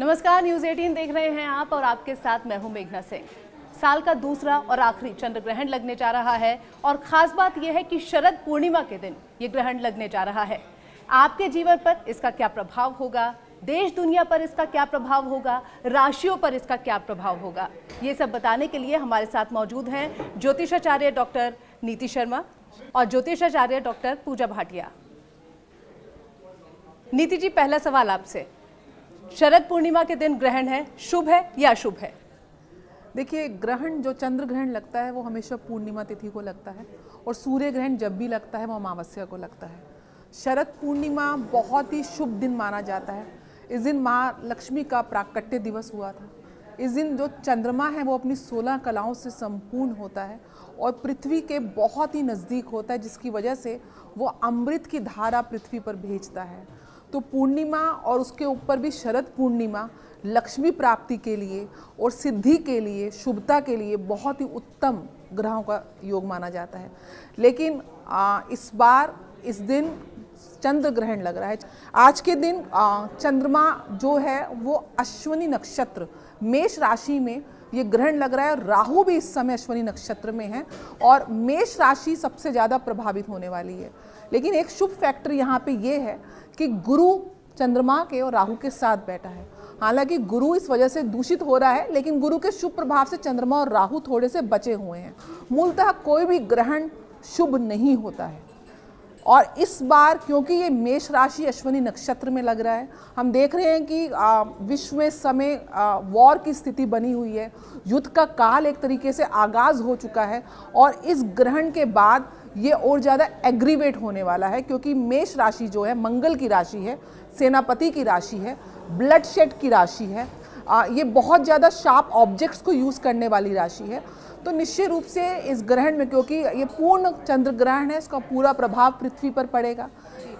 नमस्कार न्यूज़ 18 देख रहे हैं आप और आपके साथ मैं हूँ मेघना सिंह। साल का दूसरा और आखिरी चंद्र ग्रहण लगने जा रहा है और खास बात यह है कि शरद पूर्णिमा के दिन ये ग्रहण लगने जा रहा है। आपके जीवन पर इसका क्या प्रभाव होगा? देश, दुनिया पर इसका क्या प्रभाव होगा? राशियों पर इसका क्या प्रभाव होगा? ये सब बताने के लिए हमारे साथ मौजूद हैं ज्योतिषाचार्य डॉक्टर नीति शर्मा और ज्योतिषाचार्य डॉक्टर पूजा भाटिया। नीति जी, पहला सवाल आपसे। शरद पूर्णिमा के दिन ग्रहण है, शुभ है या अशुभ है? देखिए, ग्रहण जो चंद्र ग्रहण लगता है, वो हमेशा पूर्णिमा तिथि को लगता है और सूर्य ग्रहण जब भी लगता है, वो अमावस्या को लगता है। शरद पूर्णिमा बहुत ही शुभ दिन माना जाता है। इस दिन माँ लक्ष्मी का प्राकट्य दिवस हुआ था। इस दिन जो चंद्रमा है, वो अपनी सोलह कलाओं से संपूर्ण होता है और पृथ्वी के बहुत ही नज़दीक होता है, जिसकी वजह से वो अमृत की धारा पृथ्वी पर भेजता है। तो पूर्णिमा और उसके ऊपर भी शरद पूर्णिमा लक्ष्मी प्राप्ति के लिए और सिद्धि के लिए शुभता के लिए बहुत ही उत्तम ग्रहों का योग माना जाता है। लेकिन आ, इस बार इस दिन चंद्र ग्रहण लग रहा है। आज के दिन आ, चंद्रमा जो है वो अश्वनी नक्षत्र मेष राशि में ये ग्रहण लग रहा है राहु भी इस समय अश्वनी नक्षत्र में है और मेष राशि सबसे ज़्यादा प्रभावित होने वाली है। लेकिन एक शुभ फैक्टर यहाँ पे ये है कि गुरु चंद्रमा के और राहु के साथ बैठा है। हालाँकि गुरु इस वजह से दूषित हो रहा है, लेकिन गुरु के शुभ प्रभाव से चंद्रमा और राहु थोड़े से बचे हुए हैं। मूलतः कोई भी ग्रहण शुभ नहीं होता है। और इस बार क्योंकि ये मेष राशि अश्वनी नक्षत्र में लग रहा है हम देख रहे हैं कि विश्व में समय वॉर की स्थिति बनी हुई है। युद्ध का काल एक तरीके से आगाज़ हो चुका है और इस ग्रहण के बाद ये और ज़्यादा एग्रीवेट होने वाला है क्योंकि मेष राशि जो है मंगल की राशि है सेनापति की राशि है ब्लड शेड की राशि है आ, ये बहुत ज़्यादा शार्प ऑब्जेक्ट्स को यूज़ करने वाली राशि है। तो निश्चित रूप से इस ग्रहण में, क्योंकि ये पूर्ण चंद्र ग्रहण है, इसका पूरा प्रभाव पृथ्वी पर पड़ेगा।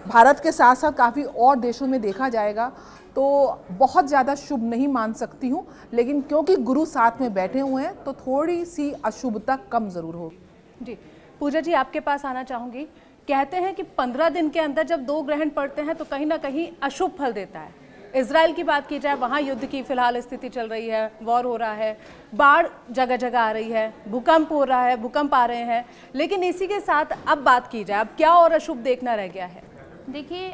भारत के साथ साथ काफ़ी और देशों में देखा जाएगा तो बहुत ज़्यादा शुभ नहीं मान सकती हूँ, लेकिन क्योंकि गुरु साथ में बैठे हुए हैं तो थोड़ी सी अशुभता कम ज़रूर हो जी, पूजा जी, आपके पास आना चाहूँगी। कहते हैं कि पंद्रह दिन के अंदर जब दो ग्रहण पड़ते हैं तो कहीं ना कहीं अशुभ फल देता है। इसराइल की बात की जाए, वहाँ युद्ध की फ़िलहाल स्थिति चल रही है, वॉर हो रहा है, बाढ़ जगह जगह आ रही है, भूकंप हो रहा है, भूकंप आ रहे हैं। लेकिन इसी के साथ अब बात की जाए, अब क्या और अशुभ देखना रह गया है? देखिए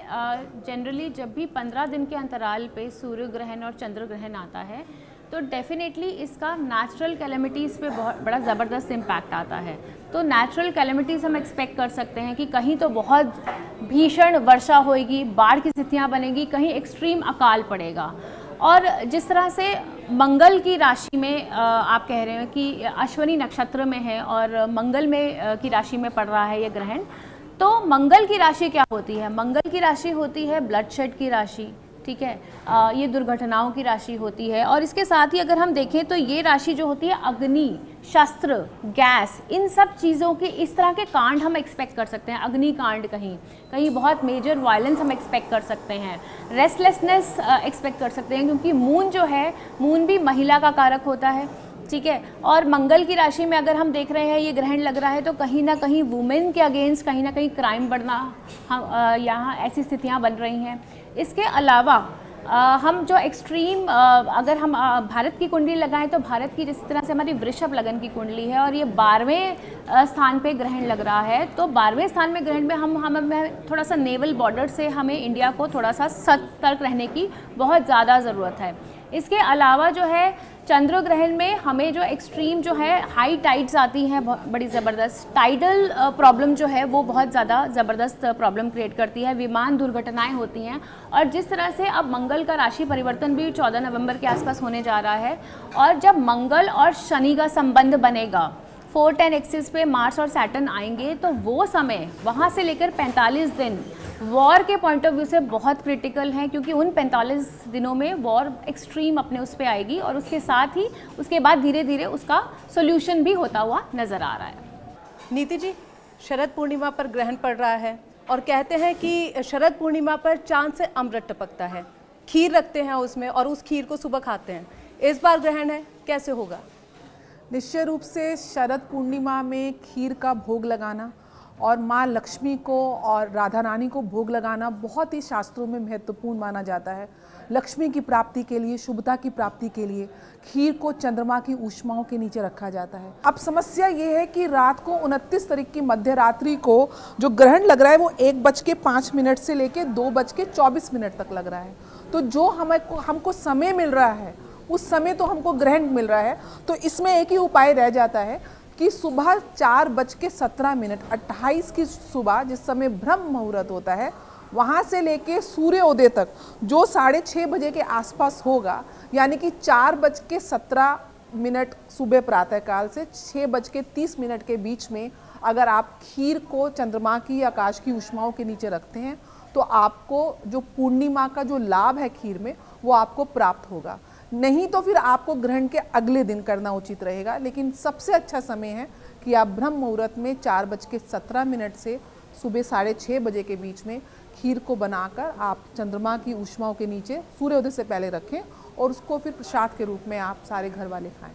जनरली जब भी पंद्रह दिन के अंतराल पे सूर्य ग्रहण और चंद्र ग्रहण आता है तो डेफिनेटली इसका नेचुरल कैलमिटीज़ पे बहुत, बड़ा ज़बरदस्त इम्पैक्ट आता है। तो नेचुरल कैलमिटीज़ हम एक्सपेक्ट कर सकते हैं कि कहीं तो बहुत भीषण वर्षा होएगी, बाढ़ की स्थितियाँ बनेगी, कहीं एक्सट्रीम अकाल पड़ेगा। और जिस तरह से मंगल की राशि में आप कह रहे हैं कि अश्वनी नक्षत्र में है और मंगल में की राशि में पड़ रहा है ये ग्रहण तो मंगल की राशि क्या होती है? मंगल की राशि होती है ब्लड शेड की राशि। ठीक है आ, ये दुर्घटनाओं की राशि होती है। और इसके साथ ही अगर हम देखें तो ये राशि जो होती है अग्नि शस्त्र गैस इन सब चीज़ों के इस तरह के कांड हम एक्सपेक्ट कर सकते हैं। अग्नि कांड कहीं कहीं बहुत मेजर वायलेंस हम एक्सपेक्ट कर सकते हैं। रेस्टलेसनेस एक्सपेक्ट कर सकते हैं क्योंकि मून जो है मून भी महिला का कारक होता है ठीक है? और मंगल की राशि में अगर हम देख रहे हैं ये ग्रहण लग रहा है तो कहीं ना कहीं वुमेन के अगेंस्ट कहीं ना कहीं क्राइम बढ़ना हम यहाँ ऐसी स्थितियाँ बन रही हैं। इसके अलावा आ, हम जो एक्सट्रीम अगर हम आ, भारत की कुंडली लगाएँ तो भारत की जिस तरह से हमारी वृषभ लगन की कुंडली है और ये बारहवें स्थान पे ग्रहण लग रहा है तो बारहवें स्थान में ग्रहण में हम हमें थोड़ा सा नेवल बॉर्डर से हमें इंडिया को थोड़ा सा सतर्क रहने की बहुत ज़्यादा ज़रूरत है। इसके अलावा जो है चंद्र ग्रहण में हमें जो एक्सट्रीम जो है हाई टाइड्स आती हैं बड़ी ज़बरदस्त। टाइडल प्रॉब्लम जो है, वो बहुत ज़्यादा ज़बरदस्त प्रॉब्लम क्रिएट करती है, विमान दुर्घटनाएँ होती हैं। और जिस तरह से अब मंगल का राशि परिवर्तन भी 14 नवंबर के आसपास होने जा रहा है, और जब मंगल और शनि का संबंध बनेगा फोर टेन एक्सिस पे मार्स और सैटन आएँगे तो वो समय वहाँ से लेकर 45 दिन वॉर के पॉइंट ऑफ़ व्यू से बहुत क्रिटिकल हैं, क्योंकि उन 45 दिनों में वॉर एक्सट्रीम अपने उस पर आएगी और उसके साथ ही उसके बाद धीरे धीरे उसका सोल्यूशन भी होता हुआ नज़र आ रहा है। नीति जी, शरद पूर्णिमा पर ग्रहण पड़ रहा है और कहते हैं कि शरद पूर्णिमा पर चाँद से अमृत टपकता है। खीर रखते हैं उसमें और उस खीर को सुबह खाते हैं। इस बार ग्रहण है, कैसे होगा? निश्चय रूप से शरद पूर्णिमा में खीर का भोग लगाना और माँ लक्ष्मी को और राधा रानी को भोग लगाना बहुत ही शास्त्रों में महत्वपूर्ण माना जाता है। लक्ष्मी की प्राप्ति के लिए, शुभता की प्राप्ति के लिए खीर को चंद्रमा की ऊष्माओं के नीचे रखा जाता है। अब समस्या ये है कि रात को उनतीस तारीख की मध्य रात्रि को जो ग्रहण लग रहा है वो एक बज के पाँच मिनट से लेकर दो बज के चौबीस मिनट तक लग रहा है। तो जो हमें हमको समय मिल रहा है उस समय तो हमको ग्रहण मिल रहा है तो इसमें एक ही उपाय रह जाता है कि सुबह चार बज के सत्रह मिनट, अट्ठाईस की सुबह जिस समय ब्रह्म मुहूर्त होता है, वहाँ से लेके सूर्योदय तक, जो साढ़े छः बजे के आसपास होगा, यानी कि चार बज के सत्रह मिनट सुबह प्रातःकाल से छः बज के तीस मिनट के बीच में अगर आप खीर को, चंद्रमा की, आकाश की उष्माओं के नीचे रखते हैं तो आपको जो पूर्णिमा का जो लाभ है खीर में, वो आपको प्राप्त होगा। नहीं तो फिर आपको ग्रहण के अगले दिन करना उचित रहेगा। लेकिन सबसे अच्छा समय है कि आप ब्रह्म मुहूर्त में चार बज के सत्रह मिनट से सुबह साढ़े छः बजे के बीच में खीर को बनाकर आप चंद्रमा की ऊष्माओं के नीचे सूर्योदय से पहले रखें और उसको फिर प्रसाद के रूप में आप सारे घर वाले खाएँ।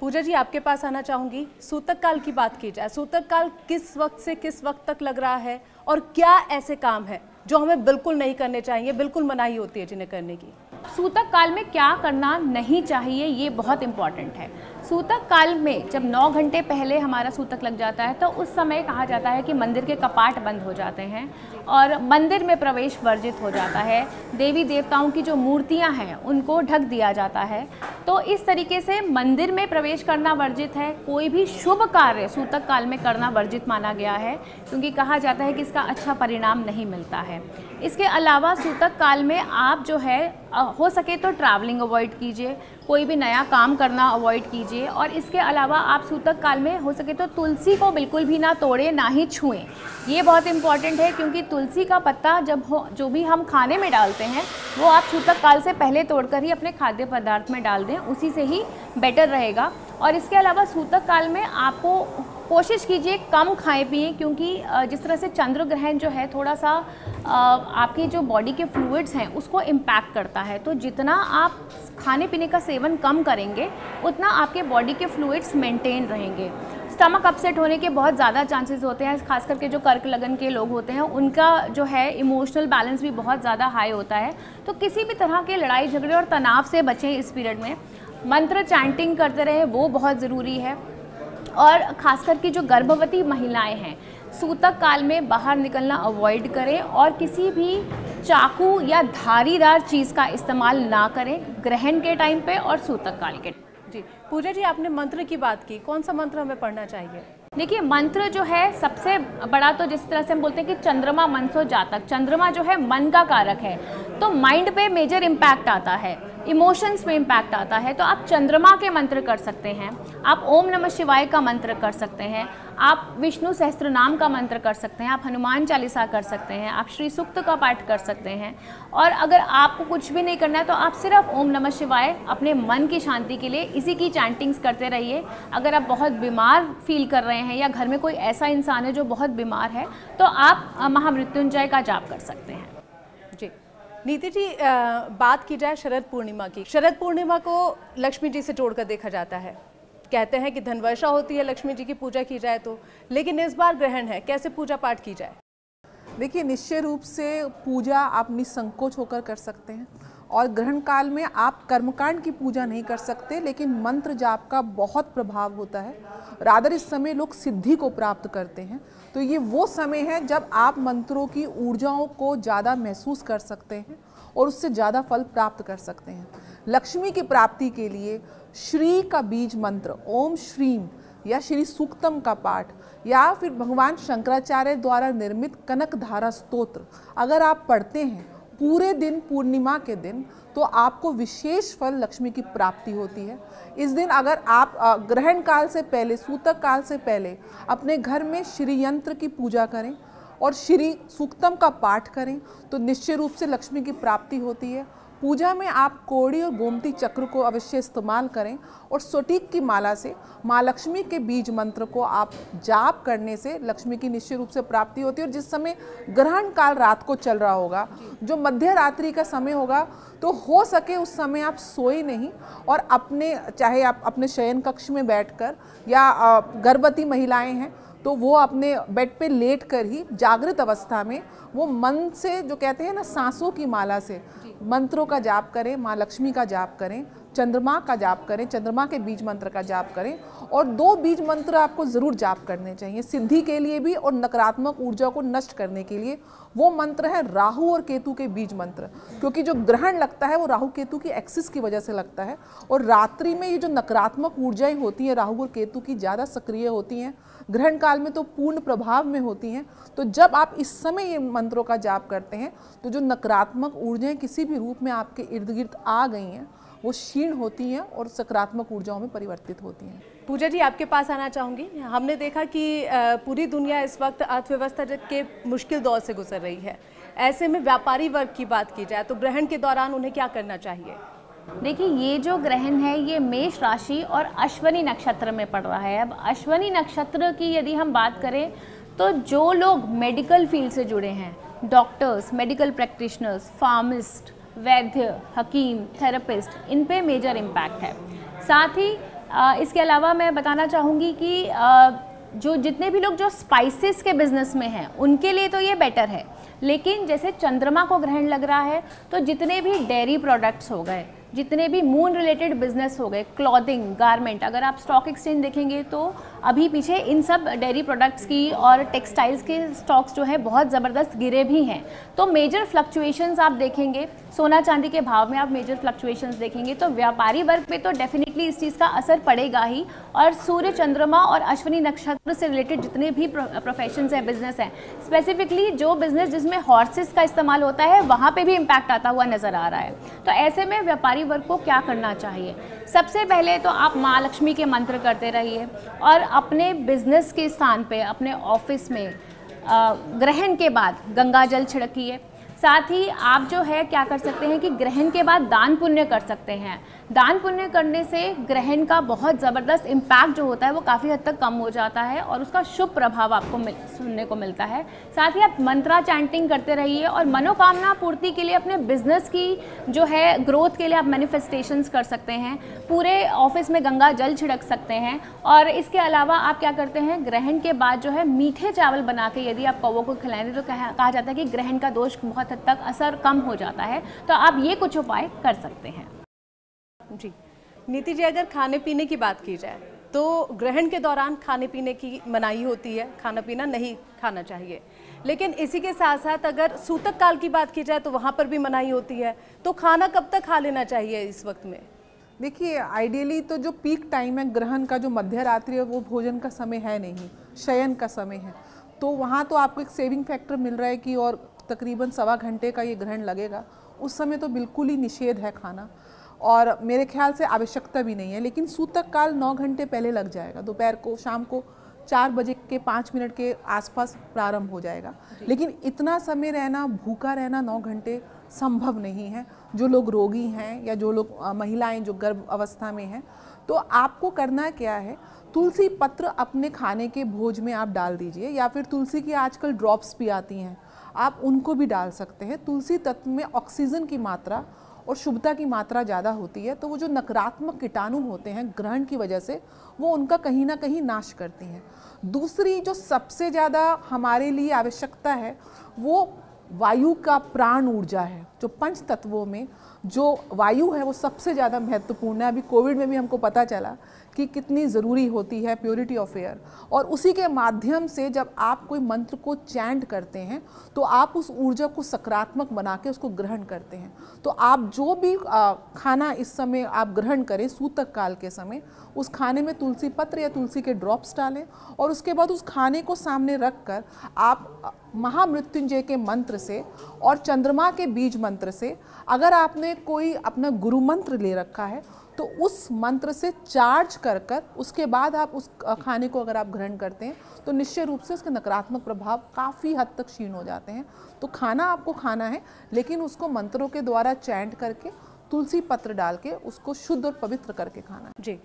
पूजा जी, आपके पास आना चाहूँगी। सूतक काल की बात की जाए, सूतक काल किस वक्त से किस वक्त तक लग रहा है और क्या ऐसे काम है जो हमें बिल्कुल नहीं करने चाहिए, बिल्कुल मनाही होती है जिन्हें करने की? सूतक काल में क्या करना नहीं चाहिए ये बहुत इंपॉर्टेंट है। सूतक काल में जब नौ घंटे पहले हमारा सूतक लग जाता है तो उस समय कहा जाता है कि मंदिर के कपाट बंद हो जाते हैं और मंदिर में प्रवेश वर्जित हो जाता है। देवी देवताओं की जो मूर्तियाँ हैं, उनको ढक दिया जाता है। तो इस तरीके से मंदिर में प्रवेश करना वर्जित है। कोई भी शुभ कार्य सूतक काल में करना वर्जित माना गया है, क्योंकि कहा जाता है कि इसका अच्छा परिणाम नहीं मिलता है। इसके अलावा सूतक काल में आप जो है हो सके तो ट्रैवलिंग अवॉइड कीजिए। कोई भी नया काम करना अवॉइड कीजिए और इसके अलावा आप सूतक काल में हो सके तो तुलसी को बिल्कुल भी ना तोड़ें, ना ही छुएँ। ये बहुत इंपॉर्टेंट है क्योंकि तुलसी का पत्ता जब हो, जो भी हम खाने में डालते हैं, वो आप सूतक काल से पहले तोड़कर ही अपने खाद्य पदार्थ में डाल दें, उसी से ही बेटर रहेगा। और इसके अलावा सूतक काल में आपको कोशिश कीजिए कम खाएँ, पिए, क्योंकि जिस तरह से चंद्र ग्रहण जो है थोड़ा सा आपके जो बॉडी के फ्लूइड्स हैं, उसको इम्पैक्ट करता है। तो जितना आप खाने पीने का सेवन कम करेंगे, उतना आपके बॉडी के फ्लूइड्स मेंटेन रहेंगे। स्टमक अपसेट होने के बहुत ज़्यादा चांसेस होते हैं, खास करके जो कर्क लगन के लोग होते हैं, उनका जो है इमोशनल बैलेंस भी बहुत ज़्यादा हाई होता है। तो किसी भी तरह के लड़ाई झगड़े और तनाव से बचें इस पीरियड में। मंत्र चैंटिंग करते रहे वो बहुत ज़रूरी है। और ख़ास करके जो गर्भवती महिलाएँ हैं सूतक काल में बाहर निकलना अवॉइड करें और किसी भी चाकू या धारीदार चीज़ का इस्तेमाल ना करें ग्रहण के टाइम पे और सूतक काल के। जी पूजा जी आपने मंत्र की बात की। कौन सा मंत्र हमें पढ़ना चाहिए? देखिए मंत्र जो है सबसे बड़ा तो जिस तरह से हम बोलते हैं कि चंद्रमा मनसो जातक। चंद्रमा जो है मन का कारक है। तो माइंड पे मेजर इम्पैक्ट आता है इमोशंस में इम्पैक्ट आता है तो आप चंद्रमा के मंत्र कर सकते हैं, आप ओम नमः शिवाय का मंत्र कर सकते हैं, आप विष्णु सहस्त्र नाम का मंत्र कर सकते हैं, आप हनुमान चालीसा कर सकते हैं, आप श्री सुक्त का पाठ कर सकते हैं, और अगर आपको कुछ भी नहीं करना है तो आप सिर्फ़ ओम नमः शिवाय अपने मन की शांति के लिए इसी की चैंटिंग्स करते रहिए। अगर आप बहुत बीमार फील कर रहे हैं या घर में कोई ऐसा इंसान है जो बहुत बीमार है तो आप महामृत्युंजय का जाप कर सकते हैं। नीति जी बात की जाए शरद पूर्णिमा की। शरद पूर्णिमा को लक्ष्मी जी से जोड़कर देखा जाता है। कहते हैं कि धनवर्षा होती है, लक्ष्मी जी की पूजा की जाए तो। लेकिन इस बार ग्रहण है, कैसे पूजा पाठ की जाए? देखिए, निश्चय रूप से पूजा आप निसंकोच होकर कर सकते हैं और ग्रहण काल में आप कर्मकांड की पूजा नहीं कर सकते, लेकिन मंत्र जाप का बहुत प्रभाव होता है। रादर इस समय लोग सिद्धि को प्राप्त करते हैं तो ये वो समय है जब आप मंत्रों की ऊर्जाओं को ज़्यादा महसूस कर सकते हैं और उससे ज़्यादा फल प्राप्त कर सकते हैं। लक्ष्मी की प्राप्ति के लिए श्री का बीज मंत्र, ओम श्रीम या श्री सूक्तम का पाठ या फिर भगवान शंकराचार्य द्वारा निर्मित कनक धारा स्तोत्र। अगर आप पढ़ते हैं पूरे दिन पूर्णिमा के दिन तो आपको विशेष फल लक्ष्मी की प्राप्ति होती है। इस दिन अगर आप ग्रहण काल से पहले, सूतक काल से पहले अपने घर में श्री यंत्र की पूजा करें और श्री सूक्तम का पाठ करें तो निश्चय रूप से लक्ष्मी की प्राप्ति होती है। पूजा में आप कोड़ी और गोमती चक्र को अवश्य इस्तेमाल करें और सोटीक की माला से माँ लक्ष्मी के बीज मंत्र को आप जाप करने से लक्ष्मी की निश्चित रूप से प्राप्ति होती है। और जिस समय ग्रहण काल रात को चल रहा होगा, जो मध्य रात्रि का समय होगा तो हो सके उस समय आप सोए नहीं और अपने, चाहे आप अपने शयन कक्ष में बैठकर या गर्भवती महिलाएँ हैं तो वो अपने बेड पे लेट कर ही जागृत अवस्था में वो मन से जो कहते हैं ना सांसों की माला से मंत्रों का जाप करें माँ लक्ष्मी का जाप करें चंद्रमा का जाप करें, चंद्रमा के बीज मंत्र का जाप करें और दो बीज मंत्र आपको ज़रूर जाप करने चाहिए, सिद्धि के लिए भी और नकारात्मक ऊर्जा को नष्ट करने के लिए। वो मंत्र है राहु और केतु के बीज मंत्र, क्योंकि जो ग्रहण लगता है वो राहु केतु की एक्सिस की वजह से लगता है और रात्रि में ये जो नकारात्मक ऊर्जाएँ होती हैं, राहु और केतु की ज़्यादा सक्रिय होती हैं, ग्रहण काल में तो पूर्ण प्रभाव में होती हैं तो जब आप इस समय ये मंत्रों का जाप करते हैं तो जो नकारात्मक ऊर्जाएँ किसी भी रूप में आपके इर्द गिर्द आ गई हैं वो क्षीण होती हैं और सकारात्मक ऊर्जाओं में परिवर्तित होती हैं। पूजा जी आपके पास आना चाहूँगी। हमने देखा कि पूरी दुनिया इस वक्त अर्थव्यवस्था के मुश्किल दौर से गुजर रही है। ऐसे में व्यापारी वर्ग की बात की जाए तो ग्रहण के दौरान उन्हें क्या करना चाहिए? देखिए ये जो ग्रहण है ये मेष राशि और अश्वनी नक्षत्र में पड़ रहा है। अब अश्वनी नक्षत्र की यदि हम बात करें तो जो लोग मेडिकल फ़ील्ड से जुड़े हैं डॉक्टर्स मेडिकल प्रैक्टिशनर्स फार्मिस्ट वैद्य, हकीम, थेरेपिस्ट, इन पे मेजर इम्पैक्ट है। साथ ही इसके अलावा मैं बताना चाहूँगी कि जो जितने भी लोग जो स्पाइसेस के बिज़नेस में हैं, उनके लिए तो ये बेटर है। लेकिन जैसे चंद्रमा को ग्रहण लग रहा है तो जितने भी डेयरी प्रोडक्ट्स हो गए जितने भी मून रिलेटेड बिज़नेस हो गए क्लॉथिंग गारमेंट अगर आप स्टॉक एक्सचेंज देखेंगे तो अभी पीछे इन सब डेयरी प्रोडक्ट्स की और टेक्सटाइल्स के स्टॉक्स जो है, बहुत ज़बरदस्त गिरे भी हैं। तो मेजर फ्लक्चुएशंस आप देखेंगे, सोना चांदी के भाव में आप मेजर फ्लक्चुएशंस देखेंगे तो व्यापारी वर्ग पे तो डेफिनेटली इस चीज़ का असर पड़ेगा ही। और सूर्य चंद्रमा और अश्विनी नक्षत्र से रिलेटेड जितने भी प्रोफेशन हैं बिज़नेस हैं स्पेसिफिकली जो बिज़नेस जिसमें हॉर्सेस का इस्तेमाल होता है, वहाँ पर भी इम्पैक्ट आता हुआ नज़र आ रहा है। तो ऐसे में व्यापारी वर्ग को क्या करना चाहिए? सबसे पहले तो आप माँ लक्ष्मी के मंत्र करते रहिए और अपने बिज़नेस के स्थान पे, अपने ऑफ़िस में ग्रहण के बाद गंगा जल छिड़किए। साथ ही आप जो है क्या कर सकते हैं कि ग्रहण के बाद दान पुण्य कर सकते हैं। दान पुण्य करने से ग्रहण का बहुत ज़बरदस्त इम्पैक्ट जो होता है वो काफ़ी हद तक कम हो जाता है और उसका शुभ प्रभाव आपको मिल, सुनने को मिलता है। साथ ही आप मंत्रा चैंटिंग करते रहिए और मनोकामना पूर्ति के लिए अपने बिज़नेस की जो है ग्रोथ के लिए आप मैनिफेस्टेशंस कर सकते हैं। पूरे ऑफ़िस में गंगा जल छिड़क सकते हैं और इसके अलावा आप क्या करते हैं, ग्रहण के बाद जो है मीठे चावल बना के यदि आप कौवों को खिलाएँगे तो कहा जाता है कि ग्रहण का दोष बहुत हद तक असर कम हो जाता है तो आप ये कुछ उपाय कर सकते हैं। जी। नीति जी अगर खाने पीने की बात की जाए तो ग्रहण के दौरान खाने पीने की मनाही होती है खाना पीना नहीं खाना चाहिए। लेकिन इसी के साथ साथ अगर सूतक काल की बात की जाए तो वहाँ पर भी मनाही होती है। तो खाना कब तक खा लेना चाहिए इस वक्त में? देखिए आइडियली तो जो पीक टाइम है ग्रहण का जो मध्य रात्रि है वो भोजन का समय है नहीं शयन का समय है। तो वहाँ तो आपको एक सेविंग फैक्टर मिल रहा है कि और तकरीबन सवा घंटे का ये ग्रहण लगेगा। उस समय तो बिल्कुल ही निषेध है खाना। और मेरे ख्याल से आवश्यकता भी नहीं है लेकिन सूतक काल नौ घंटे पहले लग जाएगा। दोपहर को शाम को चार बजे के पाँच मिनट के आसपास प्रारंभ हो जाएगा। लेकिन इतना समय रहना भूखा रहना नौ घंटे संभव नहीं है। जो लोग रोगी हैं या जो लोग महिलाएँ जो गर्भ अवस्था में हैं तो आपको करना क्या है? तुलसी पत्र अपने खाने के भोज में आप डाल दीजिए या फिर तुलसी की आजकल ड्रॉप्स भी आती हैं। आप उनको भी डाल सकते हैं। तुलसी तत्व में ऑक्सीजन की मात्रा और शुभता की मात्रा ज़्यादा होती है तो वो जो नकारात्मक कीटाणु होते हैं, ग्रहण की वजह से, वो उनका कहीं ना कहीं नाश करती हैं। दूसरी जो सबसे ज़्यादा हमारे लिए आवश्यकता है, वो वायु का प्राण ऊर्जा है। जो पंच तत्वों में जो वायु है वो सबसे ज़्यादा महत्वपूर्ण है। अभी कोविड में भी हमको पता चला कि कितनी ज़रूरी होती है प्योरिटी ऑफ़ एयर और उसी के माध्यम से जब आप कोई मंत्र को चैंट करते हैं तो आप उस ऊर्जा को सकारात्मक बना के उसको ग्रहण करते हैं। तो आप जो भी खाना इस समय आप ग्रहण करें, सूतक काल के समय, उस खाने में तुलसी पत्र या तुलसी के ड्रॉप्स डालें और उसके बाद उस खाने को सामने रख कर आप महामृत्युंजय के मंत्र से और चंद्रमा के बीज मंत्र से अगर आपने कोई अपना गुरु मंत्र ले रखा है तो उस मंत्र से चार्ज कर कर उसके बाद आप उस खाने को अगर आप ग्रहण करते हैं तो निश्चय रूप से उसके नकारात्मक प्रभाव काफ़ी हद तक क्षीण हो जाते हैं। तो खाना आपको खाना है, लेकिन उसको मंत्रों के द्वारा चैंट करके, तुलसी पत्र डाल के उसको शुद्ध और पवित्र करके खाना है। जी।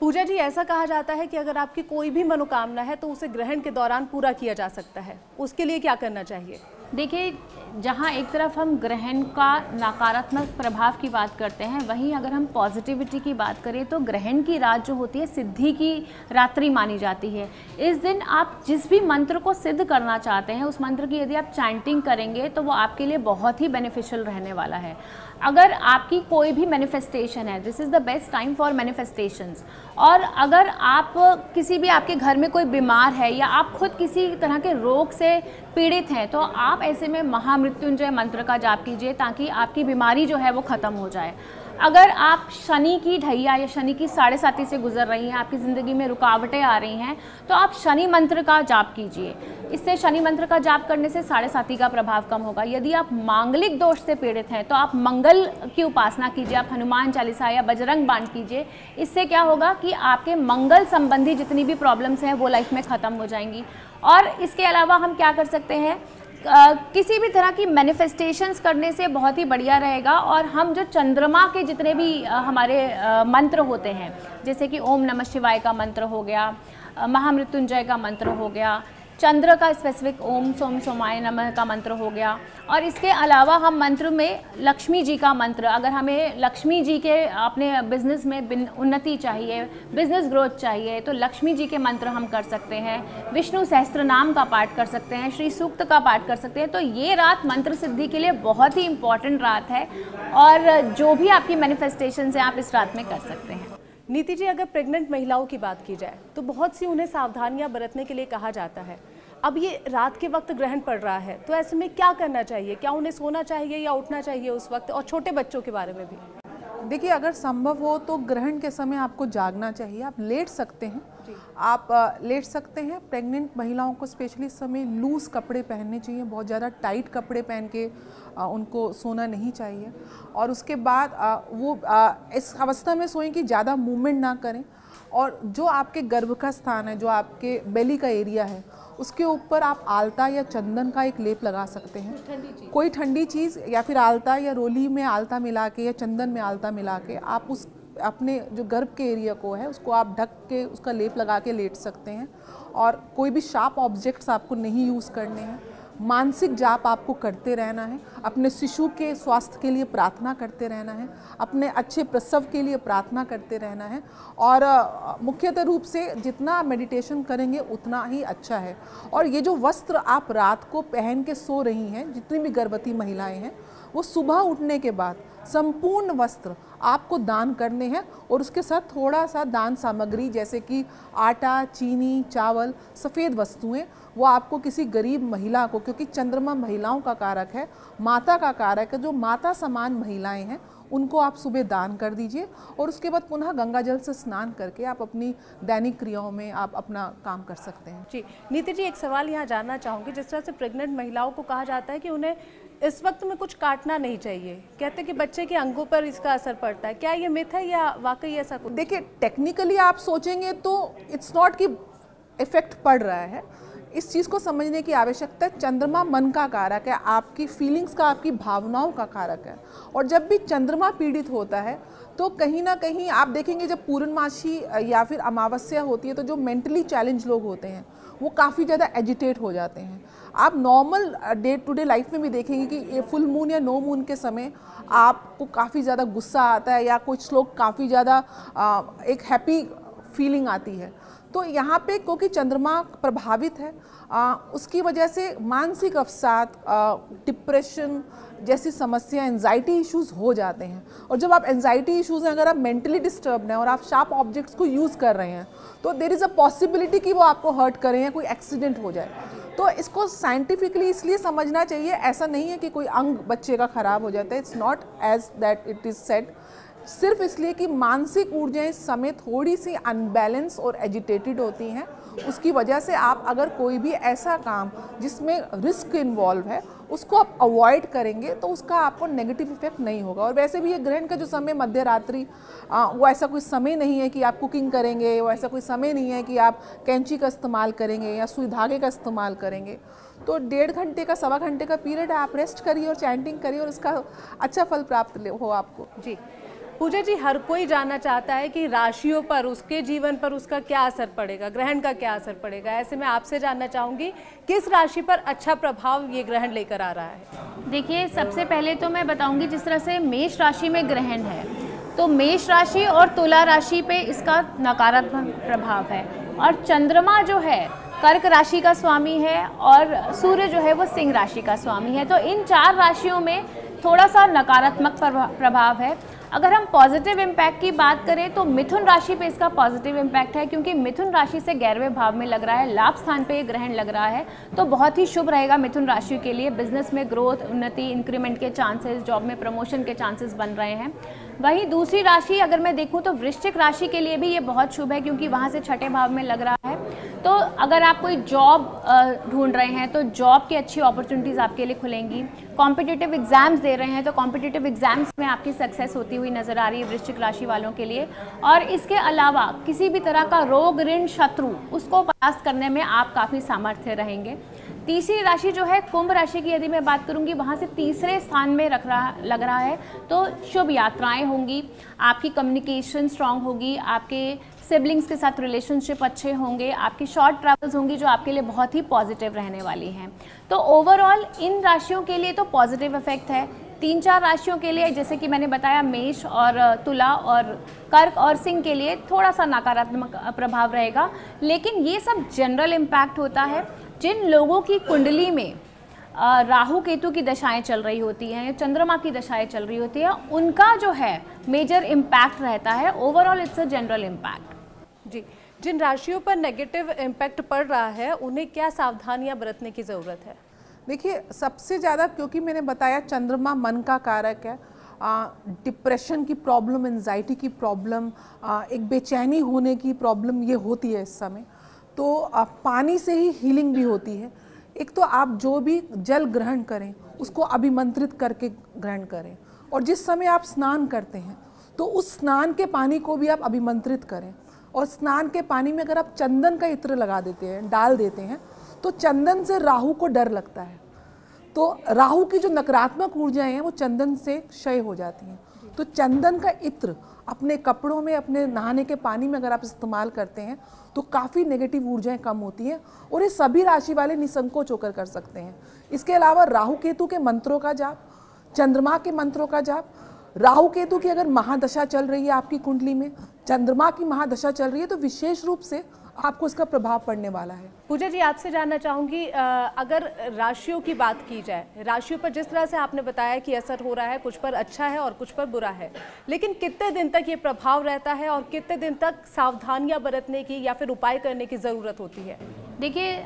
पूजा जी, ऐसा कहा जाता है कि अगर आपकी कोई भी मनोकामना है तो उसे ग्रहण के दौरान पूरा किया जा सकता है। उसके लिए क्या करना चाहिए? देखिए, जहाँ एक तरफ़ हम ग्रहण का नकारात्मक प्रभाव की बात करते हैं, वहीं अगर हम पॉजिटिविटी की बात करें तो ग्रहण की रात जो होती है, सिद्धि की रात्रि मानी जाती है। इस दिन आप जिस भी मंत्र को सिद्ध करना चाहते हैं, उस मंत्र की यदि आप चैंटिंग करेंगे तो वो आपके लिए बहुत ही बेनिफिशियल रहने वाला है। अगर आपकी कोई भी मैनिफेस्टेशन है this is the best time for manifestations और अगर आप किसी भी आपके घर में कोई बीमार है या आप खुद किसी तरह के रोग से पीड़ित हैं तो आप ऐसे में महामृत्युंजय मंत्र का जाप कीजिए ताकि आपकी बीमारी जो है वो ख़त्म हो जाए। अगर आप शनि की ढैया या शनि की साढ़े साथी से गुजर रही हैं, आपकी ज़िंदगी में रुकावटें आ रही हैं तो आप शनि मंत्र का जाप कीजिए। इससे शनि मंत्र का जाप करने से साढ़े साथी का प्रभाव कम होगा। यदि आप मांगलिक दोष से पीड़ित हैं तो आप मंगल की उपासना कीजिए, आप हनुमान चालीसा या बजरंग बाँध कीजिए। इससे क्या होगा कि आपके मंगल संबंधी जितनी भी प्रॉब्लम्स हैं, वो लाइफ में ख़त्म हो जाएँगी। और इसके अलावा हम क्या कर सकते हैं? किसी भी तरह की मैनिफेस्टेशंस करने से बहुत ही बढ़िया रहेगा और हम जो चंद्रमा के जितने भी हमारे मंत्र होते हैं, जैसे कि ओम नमः शिवाय का मंत्र हो गया महामृत्युंजय का मंत्र हो गया चंद्र का स्पेसिफिक ओम सोम सोमाय नमः का मंत्र हो गया। और इसके अलावा हम मंत्र में लक्ष्मी जी का मंत्र, अगर हमें लक्ष्मी जी के अपने बिज़नेस में उन्नति चाहिए बिज़नेस ग्रोथ चाहिए तो लक्ष्मी जी के मंत्र हम कर सकते हैं। विष्णु सहस्त्र नाम का पाठ कर सकते हैं, श्री सूक्त का पाठ कर सकते हैं। तो ये रात मंत्र सिद्धि के लिए बहुत ही इंपॉर्टेंट रात है, और जो भी आपकी मैनिफेस्टेशन है आप इस रात में कर सकते हैं। नीति जी, अगर प्रेग्नेंट महिलाओं की बात की जाए तो बहुत सी उन्हें सावधानियाँ बरतने के लिए कहा जाता है। अब ये रात के वक्त ग्रहण पड़ रहा है तो ऐसे में क्या करना चाहिए? क्या उन्हें सोना चाहिए या उठना चाहिए उस वक्त? और छोटे बच्चों के बारे में भी। देखिए, अगर संभव हो तो ग्रहण के समय आपको जागना चाहिए, आप लेट सकते हैं। आप लेट सकते हैं। प्रेग्नेंट महिलाओं को स्पेशली इस समय लूज़ कपड़े पहनने चाहिए। बहुत ज़्यादा टाइट कपड़े पहन के उनको सोना नहीं चाहिए। और उसके बाद वो इस अवस्था में सोएँ कि ज़्यादा मूवमेंट ना करें। और जो आपके गर्भ का स्थान है जो आपके बेली का एरिया है उसके ऊपर आप आलता या चंदन का एक लेप लगा सकते हैं। कोई ठंडी चीज़ या फिर आलता या रोली में आलता मिला के या चंदन में आलता मिला के आप उस अपने जो गर्भ के एरिया को है, उसको आप ढक के, उसका लेप लगा के लेट सकते हैं। और कोई भी शार्प ऑब्जेक्ट्स आपको नहीं यूज़ करने हैं। मानसिक जाप आपको करते रहना है। अपने शिशु के स्वास्थ्य के लिए प्रार्थना करते रहना है। अपने अच्छे प्रसव के लिए प्रार्थना करते रहना है। और मुख्यतः रूप से जितना मेडिटेशन करेंगे, उतना ही अच्छा है। और ये जो वस्त्र आप रात को पहन के सो रही हैं, जितनी भी गर्भवती महिलाएँ हैं वो सुबह उठने के बाद संपूर्ण वस्त्र आपको दान करने हैं और उसके साथ थोड़ा सा दान सामग्री जैसे कि आटा, चीनी, चावल, सफ़ेद वस्तुएँ, वो आपको किसी गरीब महिला को, क्योंकि चंद्रमा महिलाओं का कारक है, माता का कारक है, जो माता समान महिलाएँ हैं, उनको आप सुबह दान कर दीजिए और उसके बाद पुनः गंगा जल से स्नान करके आप अपनी दैनिक क्रियाओं में आप अपना काम कर सकते हैं। जी, नीति जी, एक सवाल यहाँ जानना चाहूँगी। जिस तरह से प्रेग्नेंट महिलाओं को कहा जाता है कि उन्हें इस वक्त में कुछ काटना नहीं चाहिए। कहते कि बच्चे के अंगों पर इसका असर पड़ता है। क्या ये मिथ है या वाकई ऐसा कुछ? देखिए टेक्निकली आप सोचेंगे तो इट्स नॉट कि इफ़ेक्ट पड़ रहा है। इस चीज़ को समझने की आवश्यकता चंद्रमा मन का कारक है। आपकी फीलिंग्स का, आपकी भावनाओं का कारक है। और जब भी चंद्रमा पीड़ित होता है तो कहीं ना कहीं आप देखेंगे जब पूर्णमासी या फिर अमावस्या होती है तो जो मेंटली चैलेंज लोग होते हैं, वो काफ़ी ज़्यादा एजिटेट हो जाते हैं। आप normal day to day life में भी देखेंगे कि फुल मून या नो मून के समय आपको काफ़ी ज़्यादा गुस्सा आता है या कुछ लोग काफ़ी ज़्यादा एक हैप्पी फीलिंग आती है। तो यहाँ पे क्योंकि चंद्रमा प्रभावित है आ, उसकी वजह से मानसिक अवसाद डिप्रेशन जैसी समस्या एनजाइटी इश्यूज़ हो जाते हैं। और जब आप एनजाइटी इश्यूज़ हैं अगर आप मेंटली डिस्टर्ब हैं और आप शार्प ऑब्जेक्ट्स को यूज़ कर रहे हैं तो देर इज़ अ पॉसिबिलिटी कि वो आपको हर्ट करें या कोई एक्सीडेंट हो जाए। तो इसको साइंटिफिकली इसलिए समझना चाहिए, ऐसा नहीं है कि कोई अंग बच्चे का ख़राब हो जाता है it's not as that it is set सिर्फ़ इसलिए कि मानसिक ऊर्जाएँ समय थोड़ी सी अनबैलेंस और एजिटेटेड होती हैं, उसकी वजह से आप अगर कोई भी ऐसा काम जिसमें रिस्क इन्वॉल्व है, उसको आप अवॉइड करेंगे तो उसका आपको नेगेटिव इफ़ेक्ट नहीं होगा। और वैसे भी ये ग्रहण का जो समय मध्य रात्रि वो ऐसा कोई समय नहीं है कि आप कुकिंग करेंगे, वो ऐसा कोई समय नहीं है कि आप कैंची का इस्तेमाल करेंगे या सुई धागे का इस्तेमाल करेंगे। तो डेढ़ घंटे का, सवा घंटे का पीरियड आप रेस्ट करिए और चैंटिंग करिए और उसका अच्छा फल प्राप्त हो आपको। जी। पूजा जी, हर कोई जानना चाहता है कि राशियों पर, उसके जीवन पर उसका क्या असर पड़ेगा, ग्रहण का क्या असर पड़ेगा? ऐसे में आपसे जानना चाहूँगी, किस राशि पर अच्छा प्रभाव ये ग्रहण लेकर आ रहा है? देखिए, सबसे पहले तो मैं बताऊँगी जिस तरह से मेष राशि में ग्रहण है। तो मेष राशि और तुला राशि पे इसका नकारात्मक प्रभाव है। और चंद्रमा जो है, कर्क राशि का स्वामी है और सूर्य जो है, वो सिंह राशि का स्वामी है। तो इन चार राशियों में थोड़ा सा नकारात्मक प्रभाव है। अगर हम पॉजिटिव इम्पैक्ट की बात करें तो मिथुन राशि पे इसका पॉजिटिव इम्पैक्ट है, क्योंकि मिथुन राशि से गैरवे भाव में लग रहा है, लाभ स्थान पे ग्रहण लग रहा है तो बहुत ही शुभ रहेगा मिथुन राशि के लिए। बिज़नेस में ग्रोथ उन्नति इंक्रीमेंट के चांसेस जॉब में प्रमोशन के चांसेस बन रहे हैं। वहीं दूसरी राशि अगर मैं देखूँ तो वृश्चिक राशि के लिए भी ये बहुत शुभ है, क्योंकि वहाँ से छठे भाव में लग रहा है। तो अगर आप कोई जॉब ढूंढ रहे हैं तो जॉब की अच्छी अपॉर्चुनिटीज़ आपके लिए खुलेंगी। कॉम्पिटिटिव एग्ज़ाम्स दे रहे हैं तो कॉम्पिटिटिव एग्ज़ाम्स में आपकी सक्सेस होती हुई नज़र आ रही है वृश्चिक राशि वालों के लिए। और इसके अलावा किसी भी तरह का रोग, ऋण, शत्रु, उसको परास्त करने में आप काफ़ी सामर्थ्य रहेंगे। तीसरी राशि जो है, कुंभ राशि की यदि मैं बात करूँगी, वहाँ से तीसरे स्थान में रख रहा, लग रहा है तो शुभ यात्राएँ होंगी। आपकी कम्युनिकेशन स्ट्रांग होगी, आपके सिबलिंग्स के साथ रिलेशनशिप अच्छे होंगे, आपकी शॉर्ट ट्रैवल्स होंगी, जो आपके लिए बहुत ही पॉजिटिव रहने वाली हैं। तो ओवरऑल इन राशियों के लिए तो पॉजिटिव इफ़ेक्ट है। तीन चार राशियों के लिए, जैसे कि मैंने बताया, मेष और तुला और कर्क और सिंह के लिए थोड़ा सा नकारात्मक प्रभाव रहेगा। लेकिन ये सब जनरल इम्पैक्ट होता है। जिन लोगों की कुंडली में राहु केतु की दशाएँ चल रही होती हैं या चंद्रमा की दशाएँ चल रही होती हैं उनका जो है मेजर इम्पैक्ट रहता है overall it's a general impact जी जिन राशियों पर नेगेटिव इम्पैक्ट पड़ रहा है उन्हें क्या सावधानियाँ बरतने की ज़रूरत है? देखिए सबसे ज़्यादा क्योंकि मैंने बताया चंद्रमा मन का कारक है डिप्रेशन की प्रॉब्लम एनजाइटी की प्रॉब्लम एक बेचैनी होने की प्रॉब्लम ये होती है इस समय। तो पानी से ही हीलिंग भी होती है। एक तो आप जो भी जल ग्रहण करें, उसको अभिमंत्रित करके ग्रहण करें। और जिस समय आप स्नान करते हैं तो उस स्नान के पानी को भी आप अभिमंत्रित करें। और स्नान के पानी में अगर आप चंदन का इत्र लगा देते हैं, डाल देते हैं तो चंदन से राहु को डर लगता है। तो राहु की जो नकारात्मक ऊर्जाएँ हैं, वो चंदन से क्षय हो जाती हैं। तो चंदन का इत्र अपने कपड़ों में, अपने नहाने के पानी में अगर आप इस्तेमाल करते हैं तो काफ़ी नेगेटिव ऊर्जाएँ कम होती हैं और ये सभी राशि वाले निसंकोच होकर कर सकते हैं। इसके अलावा राहु केतु के मंत्रों का जाप, चंद्रमा के मंत्रों का जाप, राहु केतु की अगर महादशा चल रही है आपकी कुंडली में, चंद्रमा की महादशा चल रही है तो विशेष रूप से आपको इसका प्रभाव पड़ने वाला है। पूजा जी आपसे जानना चाहूँगी अगर राशियों की बात की जाए राशियों पर जिस तरह से आपने बताया कि असर हो रहा है कुछ पर अच्छा है और कुछ पर बुरा है लेकिन कितने दिन तक ये प्रभाव रहता है और कितने दिन तक सावधानियाँ बरतने की या फिर उपाय करने की ज़रूरत होती है? देखिए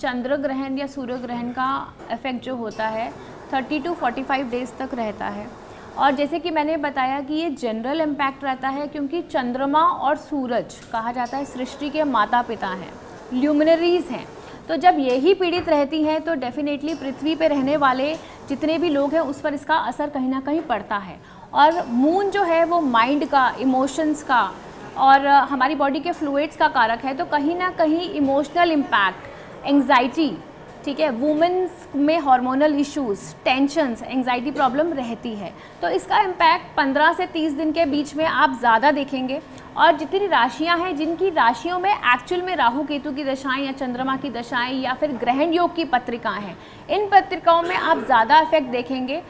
चंद्र ग्रहण या सूर्य ग्रहण का इफ़ेक्ट जो होता है thirty two forty five days तक रहता है। और जैसे कि मैंने बताया कि ये जनरल इम्पैक्ट रहता है क्योंकि चंद्रमा और सूरज, कहा जाता है, सृष्टि के माता पिता हैं ल्यूमिनरीज हैं। तो जब यही पीड़ित रहती हैं तो डेफिनेटली पृथ्वी पे रहने वाले जितने भी लोग हैं, उस पर इसका असर कहीं ना कहीं पड़ता है। और मून जो है, वो माइंड का इमोशंस का, और, हमारी बॉडी के फ्लूड्स का कारक है तो कहीं ना कहीं इमोशनल इम्पैक्ट एंग्जाइटी ठीक है वुमेन्स में hormonal issues tensions anxiety problem रहती है। तो इसका इम्पैक्ट 15 से 30 दिन के बीच में आप ज़्यादा देखेंगे। और जितनी राशियाँ हैं, जिनकी राशियों में एक्चुअल में राहु केतु की दशाएँ या चंद्रमा की दशाएँ या फिर ग्रहण योग की पत्रिकाएँ हैं, इन पत्रिकाओं में आप ज़्यादा इफ़ेक्ट देखेंगे।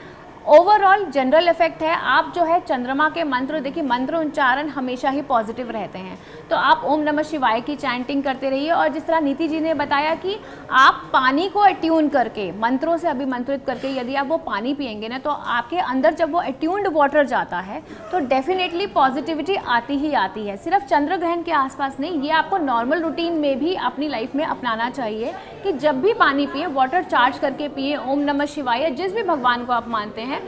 ओवरऑल जनरल इफ़ेक्ट है, आप जो है चंद्रमा के मंत्र, देखिए मंत्र उच्चारण हमेशा ही पॉजिटिव रहते हैं। तो आप ओम नमः शिवाय की चैंटिंग करते रहिए और जिस तरह नीति जी ने बताया कि आप पानी को अट्यून करके, मंत्रों से अभिमंत्रित करके यदि आप वो पानी पियेंगे ना तो आपके अंदर जब वो अट्यून्ड वाटर जाता है तो डेफिनेटली पॉजिटिविटी आती ही आती है। सिर्फ़ चंद्र ग्रहण के आसपास नहीं, ये आपको नॉर्मल रूटीन में भी अपनी लाइफ में अपनाना चाहिए कि जब भी पानी पिए वाटर चार्ज करके पिए, ओम नमः शिवाय जिस भी भगवान को आप मानते हैं,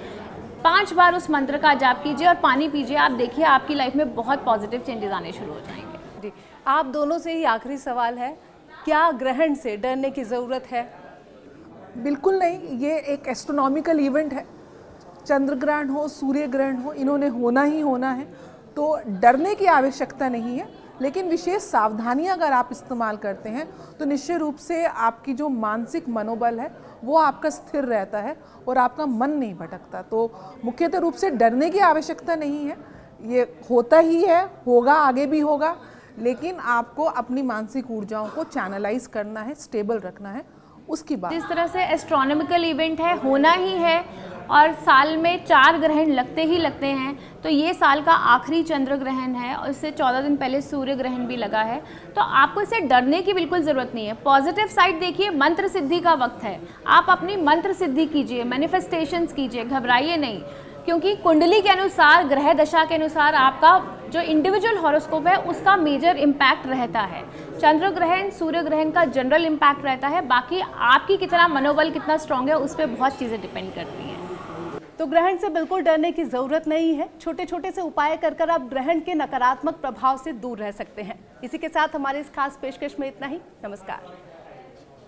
पाँच बार उस मंत्र का जाप कीजिए और पानी पीजिए, आप देखिए आपकी लाइफ में बहुत पॉजिटिव चेंजेस आने शुरू हो जाएँगे। जी आप दोनों से ही आखिरी सवाल है, क्या ग्रहण से डरने की ज़रूरत है? बिल्कुल नहीं, ये एक एस्ट्रोनॉमिकल इवेंट है। चंद्र ग्रहण हो, सूर्य ग्रहण हो, इन्होंने होना ही होना है। तो डरने की आवश्यकता नहीं है, लेकिन विशेष सावधानियाँ अगर आप इस्तेमाल करते हैं तो निश्चय रूप से आपकी जो मानसिक मनोबल है, वो आपका स्थिर रहता है और आपका मन नहीं भटकता। तो मुख्यतः रूप से डरने की आवश्यकता नहीं है। ये होता ही है, होगा, आगे भी होगा लेकिन आपको अपनी मानसिक ऊर्जाओं को चैनलाइज करना है स्टेबल रखना है। उसकी बात जिस तरह से एस्ट्रोनॉमिकल इवेंट है, होना ही है और साल में चार ग्रहण लगते ही लगते हैं तो ये साल का आखिरी चंद्र ग्रहण है और इससे चौदह दिन पहले सूर्य ग्रहण भी लगा है। तो आपको इसे डरने की बिल्कुल ज़रूरत नहीं है। पॉजिटिव साइड देखिए, मंत्र सिद्धि का वक्त है। आप अपनी मंत्र सिद्धि कीजिए मैनिफेस्टेशंस कीजिए, घबराइए नहीं। क्योंकि कुंडली के अनुसार, ग्रह दशा के अनुसार आपका जो इंडिविजुअल हॉरोस्कोप है, उसका मेजर इम्पैक्ट रहता है। चंद्र ग्रहण, सूर्य ग्रहण का जनरल इम्पैक्ट रहता है। बाकी आपकी कितना मनोबल कितना स्ट्रांग है, उस पर बहुत चीज़ें डिपेंड करती हैं। तो ग्रहण से बिल्कुल डरने की ज़रूरत नहीं है। छोटे छोटे से उपाय कर कर आप ग्रहण के नकारात्मक प्रभाव से दूर रह सकते हैं। इसी के साथ हमारे इस खास पेशकश में इतना ही। नमस्कार।